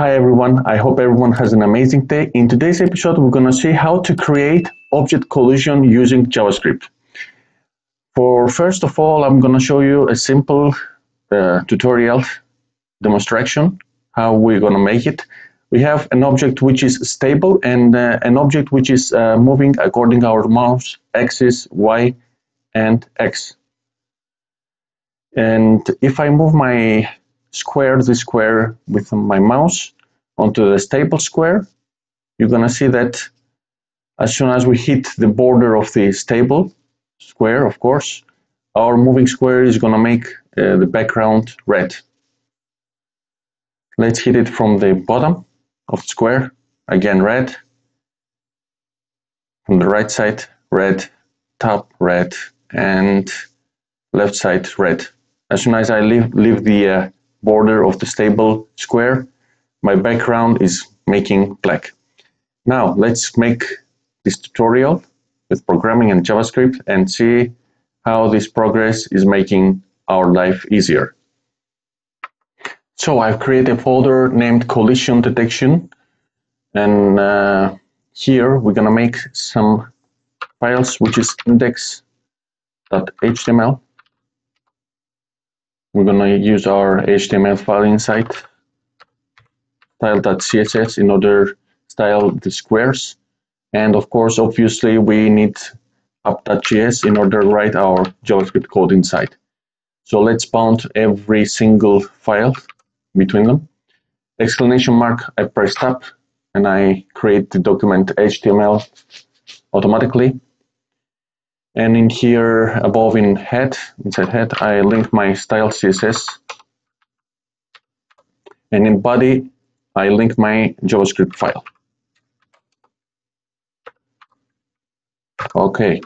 Hi everyone, I hope everyone has an amazing day. In today's episode, we're going to see how to create object collision using JavaScript. For first of all, I'm going to show you a simple uh, tutorial demonstration, how we're going to make it. We have an object which is stable and uh, an object which is uh, moving according our mouse axis, Y and X. And if I move my square the square with my mouse onto the stable square, you're going to see that as soon as we hit the border of the stable square, of course, our moving square is going to make uh, the background red. Let's hit it from the bottom of the square, again red. From the right side, red, top, red, and left side, red. As soon as I leave, leave the uh, border of the stable square, my background is making black. Now let's make this tutorial with programming and JavaScript and see how this progress is making our life easier. So I've created a folder named collision detection and uh, here we're gonna make some files which is index.html we're going to use our HTML file inside style.css in order style the squares and of course obviously we need app.js in order to write our JavaScript code inside. So let's bound every single file between them. Exclamation mark, I press tab and I create the document HTML automatically and in here above in head inside head I link my style CSS and in body I link my JavaScript file. Okay.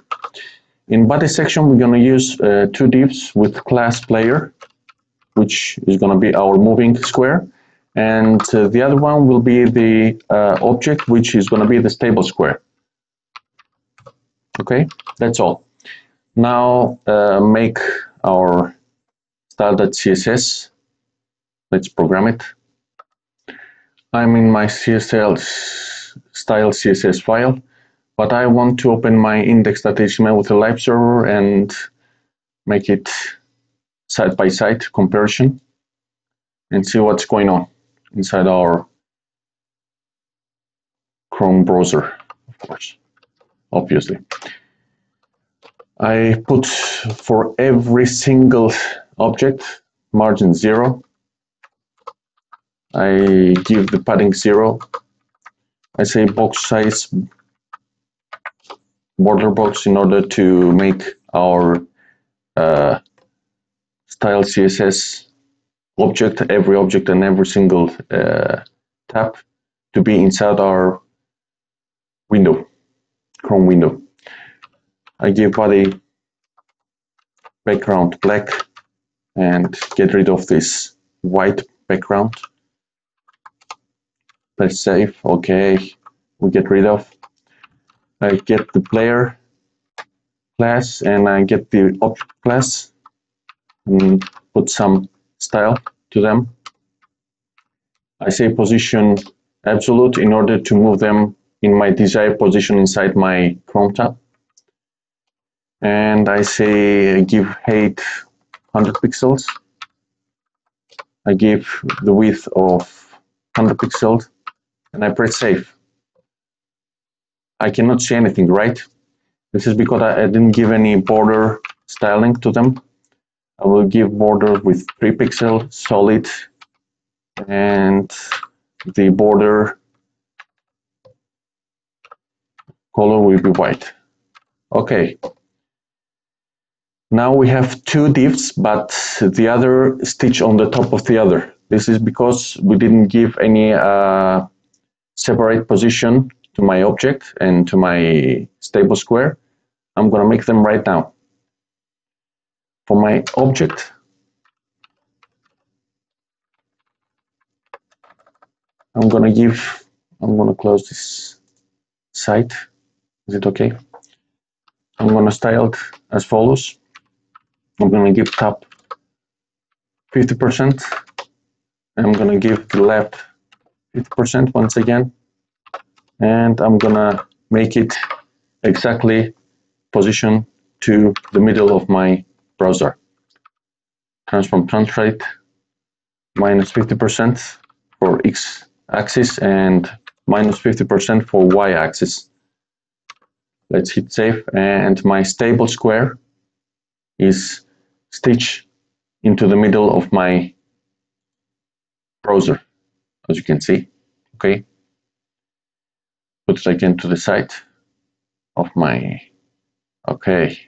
In body section we're going to use uh, two divs with class player which is going to be our moving square. And uh, the other one will be the uh, object which is going to be the stable square okay that's all. Now uh, make our style.css let's program it. I'm in my CSL style CSS file but I want to open my index.html with a live server and make it side by side comparison and see what's going on inside our Chrome browser of course obviously. I put for every single object margin zero. I give the padding zero. I say box size border box in order to make our uh, style CSS object, every object and every single uh, tab to be inside our window. Chrome window. I give body background black and get rid of this white background. Press save, okay, we get rid of. I get the player class and I get the object class and put some style to them. I say position absolute in order to move them in my desired position inside my Chrome tab. And I say give height 100 pixels. I give the width of 100 pixels and I press save. I cannot see anything, right? This is because I, I didn't give any border styling to them. I will give border with 3 pixel solid and the border color will be white. Okay. Now we have two divs, but the other stitch on the top of the other. This is because we didn't give any uh, separate position to my object and to my stable square. I'm going to make them right now. For my object, I'm going to give, I'm going to close this site. Is it okay? I'm going to style it as follows. I'm going to give top 50%. I'm going to give the left 50% once again. And I'm gonna make it exactly position to the middle of my browser. Transform translate minus 50% for x axis and minus 50% for y axis. Let's hit save and my stable square is stitched into the middle of my browser, as you can see. Okay. Put it again to the side of my, okay.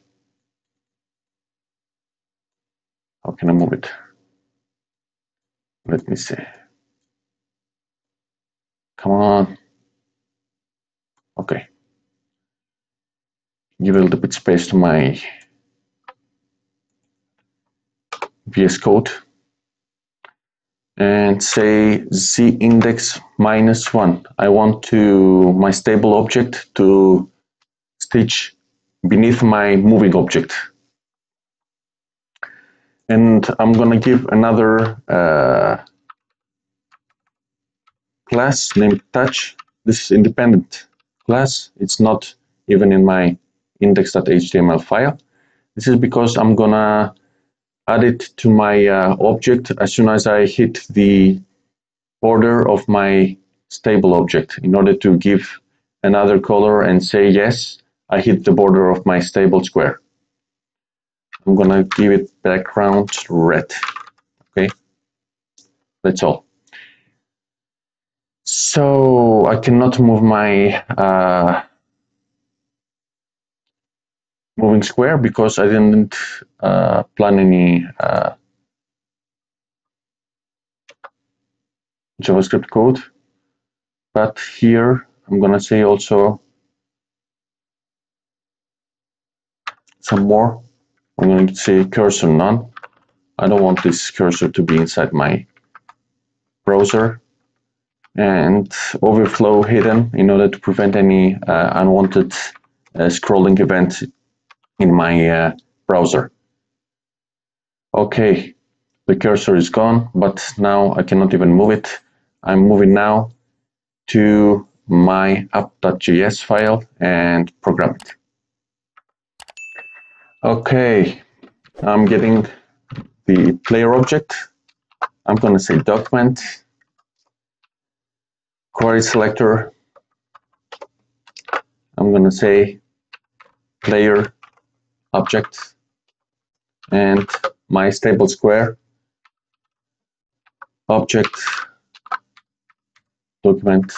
How can I move it? Let me see. Come on. Okay. Give a little bit space to my VS Code and say z index minus one. I want to my stable object to stitch beneath my moving object. And I'm gonna give another uh, class named touch. This is independent class. It's not even in my index.html file. This is because I'm gonna add it to my uh, object as soon as I hit the border of my stable object. In order to give another color and say yes I hit the border of my stable square. I'm gonna give it background red. Okay? That's all. So I cannot move my uh, moving square because I didn't uh, plan any uh, JavaScript code. But here I'm gonna say also some more. I'm going to say cursor none. I don't want this cursor to be inside my browser and overflow hidden in order to prevent any uh, unwanted uh, scrolling event in my uh, browser. Okay, the cursor is gone, but now I cannot even move it. I'm moving now to my app.js file and program it. Okay, I'm getting the player object. I'm going to say document, query selector. I'm going to say player object and my stable square object document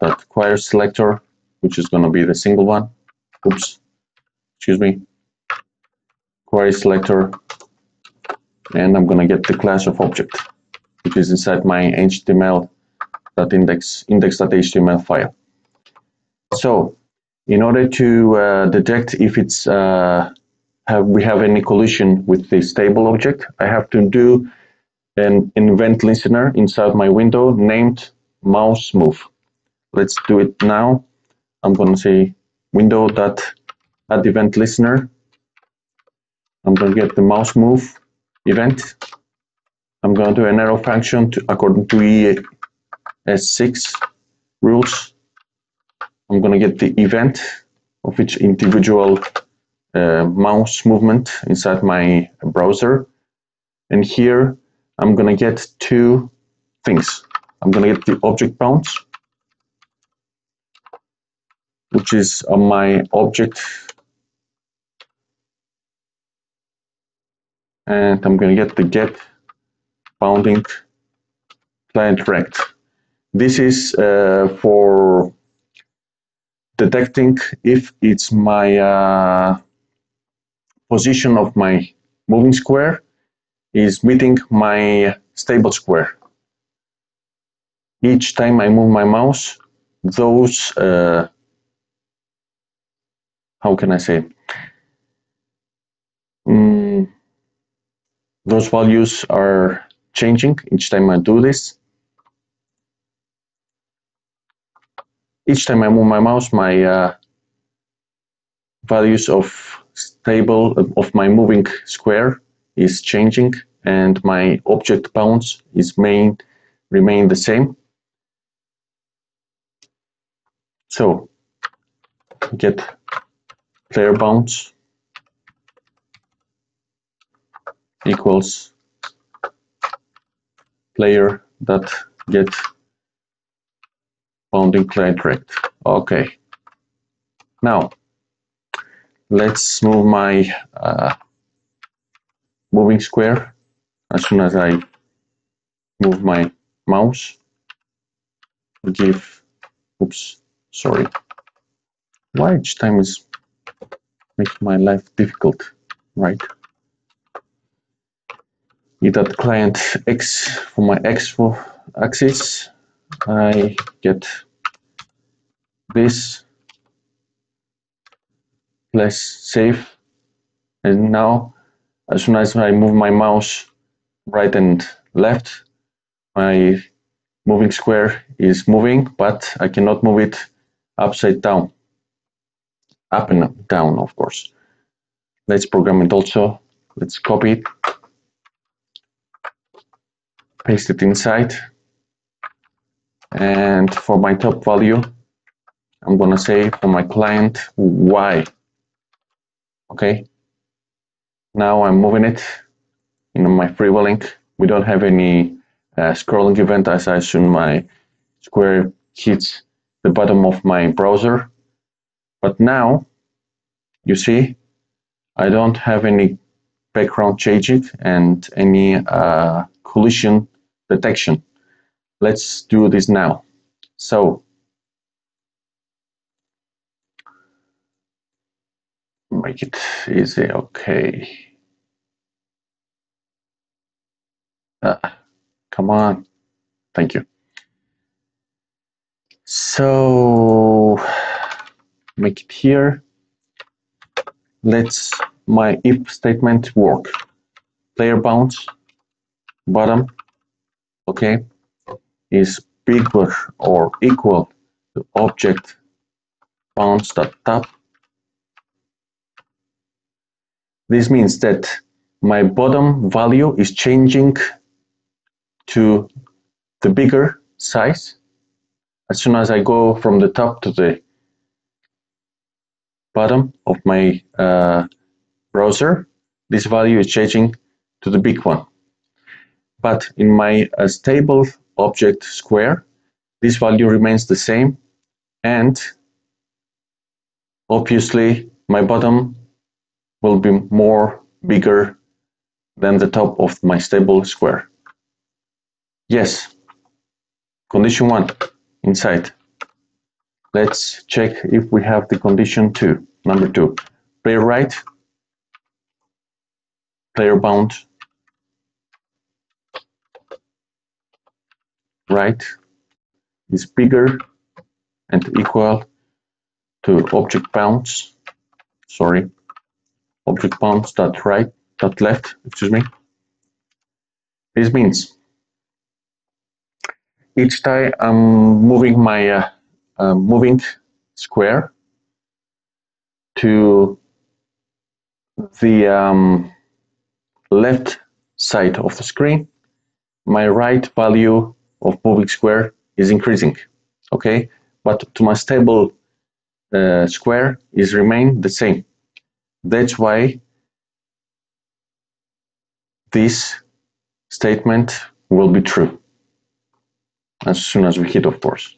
dot query selector which is going to be the single one. Oops excuse me. Query selector and I'm going to get the class of object which is inside my html that index index.html file. So in order to uh, detect if it's uh, have we have any collision with the stable object, I have to do an event listener inside my window named mouse move. Let's do it now. I'm going to say window dot add event listener. I'm going to get the mouse move event. I'm going to do an arrow function to, according to ES6 rules. I'm going to get the event of each individual uh, mouse movement inside my browser. And here I'm going to get two things. I'm going to get the object bounds, which is on my object. And I'm going to get the get bounding client rect. This is uh, for detecting if it's my uh, position of my moving square is meeting my stable square. Each time I move my mouse, those, uh, how can I say, mm, those values are changing each time I do this. each time I move my mouse, my uh, values of stable uh, of my moving square is changing and my object bounds is main remain the same. So get player bounds equals player dot get bounding client rect. Okay. Now let's move my uh, moving square as soon as I move my mouse give oops sorry why each time is making my life difficult right with that client X for my X for axis I get this less safe. And now as soon as I move my mouse right and left my moving square is moving but I cannot move it upside down. Up and down of course. Let's program it also. Let's copy it. Paste it inside and for my top value I'm gonna say for my client Y. Okay? Now I'm moving it in my freewheeling we don't have any uh, scrolling event as I assume my square hits the bottom of my browser. But now you see I don't have any background changing and any uh, collision detection let's do this now. So make it easy okay. Ah, come on. Thank you. So make it here. Let's my if statement work. Player bounds bottom okay is bigger or equal to object top this means that my bottom value is changing to the bigger size. As soon as I go from the top to the bottom of my uh, browser this value is changing to the big one. But in my uh, stable object square. This value remains the same. And obviously my bottom will be more bigger than the top of my stable square. Yes. Condition one inside. Let's check if we have the condition two. Number two player right player bound right is bigger and equal to object bounds sorry object bounds dot right dot left excuse me. This means each time I'm moving my uh, uh, moving square to the um, left side of the screen my right value of moving square is increasing okay? But to my stable uh, square is remain the same. That's why this statement will be true as soon as we hit of course.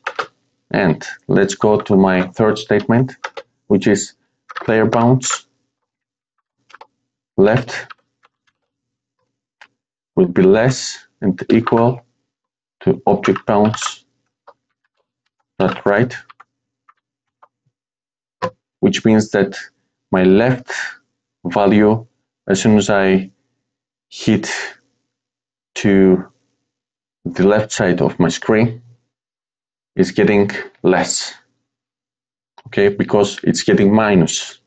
And let's go to my third statement which is player bounds left will be less and equal to object bounds dot right. Which means that my left value as soon as I hit to the left side of my screen is getting less. Okay because it's getting minus.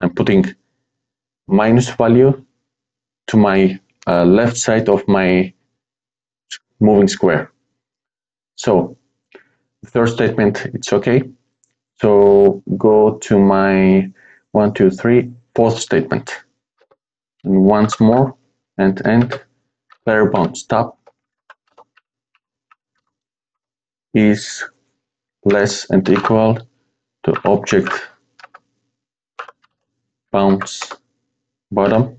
I'm putting minus value to my uh, left side of my moving square. So the third statement, it's okay. So go to my one, two, three, fourth statement. And once more, and end, player bounds top is less and equal to object bounds bottom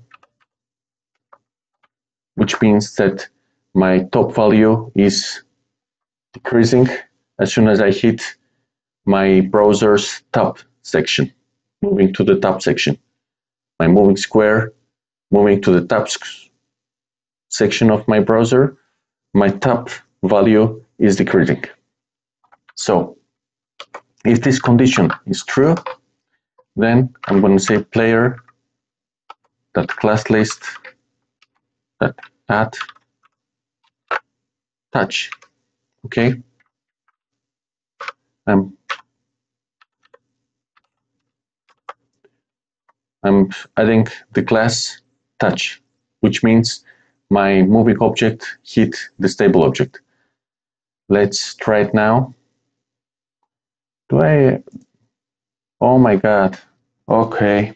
which means that my top value is decreasing as soon as I hit my browser's top section, moving to the top section. My moving square, moving to the top section of my browser, my top value is decreasing. So if this condition is true, then I'm going to say player dot class list dot add touch. Okay. Um, um, I'm I'm adding the class touch, which means my moving object hit the stable object. Let's try it now. Do I? Oh my God. Okay.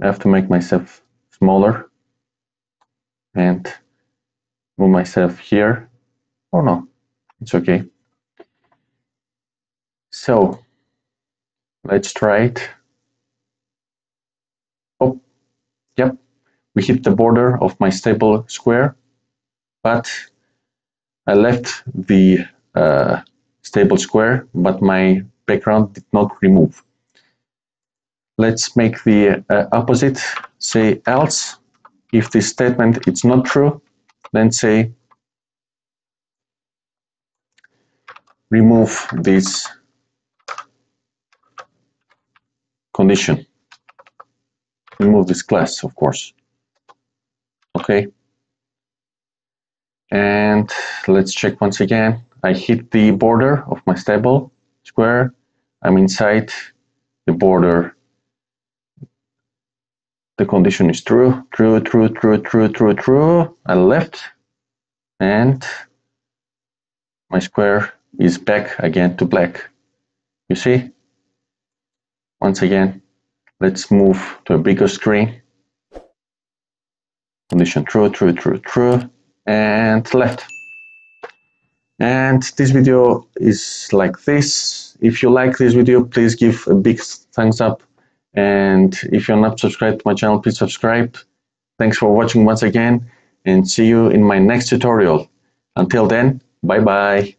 I have to make myself smaller and move myself here. Oh no, it's okay. So let's try it. Oh, yep, we hit the border of my stable square, but I left the uh, stable square, but my background did not remove. Let's make the uh, opposite, say else. If this statement is not true, then say remove this condition. Remove this class, of course. Okay. And let's check once again. I hit the border of my stable square. I'm inside the border the condition is true, true, true, true, true, true, true. I left and my square is back again to black. You see? Once again, let's move to a bigger screen. Condition true, true, true, true, and left. And this video is like this. If you like this video, please give a big thumbs up and if you're not subscribed to my channel, please subscribe. Thanks for watching once again and see you in my next tutorial. Until then, bye bye.